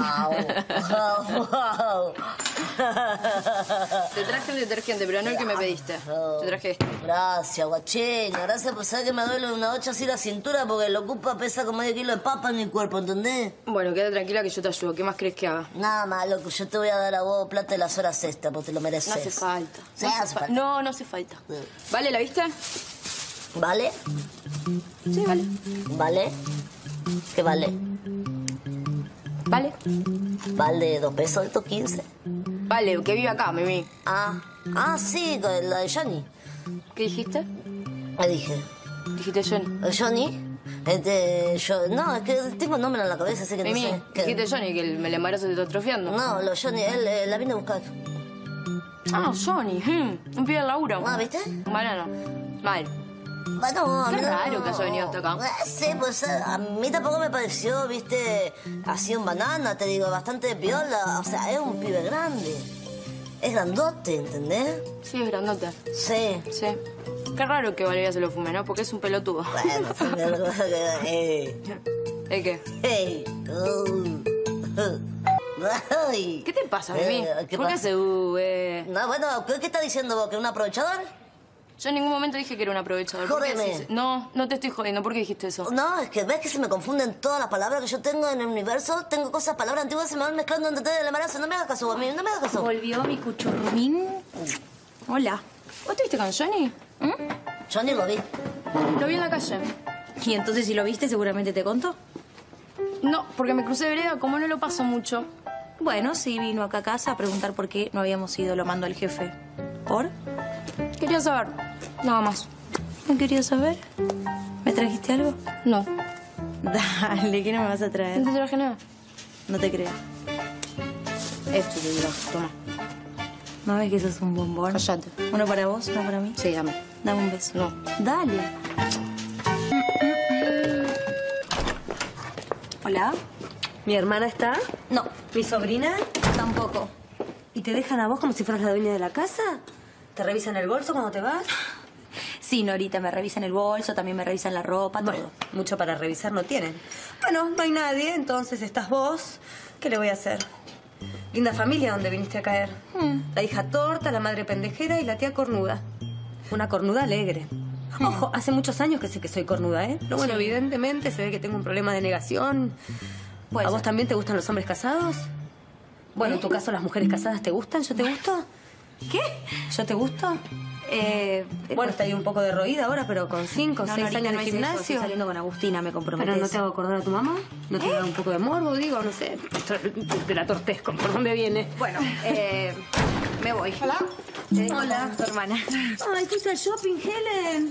wow. Te traje el detergente, pero no el que me pediste. Te traje este. Gracias, guachino. Gracias por saber que me duele una ocha así la cintura porque lo ocupa pesa como medio kilo de papa en mi cuerpo, ¿entendés? Bueno, quédate tranquila que yo te ayudo. ¿Qué más crees que haga? Nada más, loco. Yo te voy a dar a vos plata de las horas extras porque te lo mereces. No hace falta. Sí, no, hace hace fa- falta. no, no hace falta. ¿Vale? ¿La viste? ¿Vale? Sí, vale. ¿Vale? ¿Qué vale? ¿Vale? ¿Vale dos pesos estos 15? Vale, que vive acá, Mimi. Ah, ah, sí, la de Johnny. ¿Qué dijiste? ¿Qué dije? Dijiste Johnny. ¿El ¿Johnny? Este, yo, no, es que tengo el nombre en la cabeza, así que Mimi, no sé. ¿Qué? dijiste Johnny, que el, el embarazo te está atrofiando. No, lo Johnny, él eh, la vine a buscar. Ah, Johnny. hmm, Un pibe de laburo. Ah, ¿viste? Bueno, no. Mal. Bueno, a Qué no- raro que haya venido hasta acá. Eh, Sí, pues eh, a mí tampoco me pareció, viste, así un banana, te digo, bastante piola. O sea, es un pibe grande. Es grandote, ¿entendés? Sí, es grandote. Sí. Sí. Qué raro que Valeria se lo fume, ¿no? Porque es un pelotudo. Bueno, sí, me eh, ¿Eh qué? hey, uh, ay. ¿Qué te pasa? Eh, ¿qué ¿Por qué pasa? hace uh, eh? No, bueno, ¿qué, qué estás diciendo vos? ¿Que es un aprovechador? Yo en ningún momento dije que era un aprovechador. ¿Por qué Jódeme. No, no te estoy jodiendo. ¿Por qué dijiste eso? No, es que ves que se me confunden todas las palabras que yo tengo en el universo. Tengo cosas, palabras antiguas, se me van mezclando entre ustedes del embarazo. No me hagas caso, mí, no me hagas caso. Volvió mi cuchurrumín. Hola. ¿Vos te viste con Johnny? ¿Mm? Ni lo vi. Lo vi en la calle. Y entonces si lo viste seguramente te contó. No, porque me crucé de vereda, como no lo paso mucho. Bueno, sí vino acá a casa a preguntar por qué no habíamos ido, lo mandó el jefe. ¿Por? Quería saber. Nada más. ¿No quería saber? ¿Me trajiste algo? No. Dale, ¿qué no me vas a traer? No te traje nada. No te creo. Esto te digo. Toma. ¿No ves que eso es un bombón? Cállate. Uno para vos, uno para mí. Sí, dame. Dame un beso. No. Dale. Hola. ¿Mi hermana está? No, ¿Mi sobrina? tampoco. ¿Y te dejan a vos como si fueras la dueña de la casa? ¿Te revisan el bolso cuando te vas? Sí, Norita, me revisan el bolso, también me revisan la ropa, todo. Bueno, mucho para revisar no tienen. Bueno, no hay nadie, entonces estás vos. ¿Qué le voy a hacer? Linda familia donde viniste a caer. La hija torta, la madre pendejera y la tía cornuda. Una cornuda alegre. Ojo, hace muchos años que sé que soy cornuda, ¿eh? Pero bueno, evidentemente se ve que tengo un problema de negación. Puede ¿A vos también te gustan los hombres casados? Bueno, en tu caso, ¿las mujeres casadas te gustan? ¿Yo te gusto? ¿Qué? ¿Yo te gusto? Eh, Bueno, está ahí un poco de roída ahora, pero con cinco o no, seis Norita, años no de es eso, Estoy gimnasio. saliendo con Agustina, me comprometes. ¿Pero no te hago acordar a tu mamá? ¿No te da un poco de morbo, digo? No sé. De la tortesco. ¿Por dónde viene? Bueno, eh, me voy. Hola. Hola. Tu hermana. Ay, fuiste al shopping, Helen.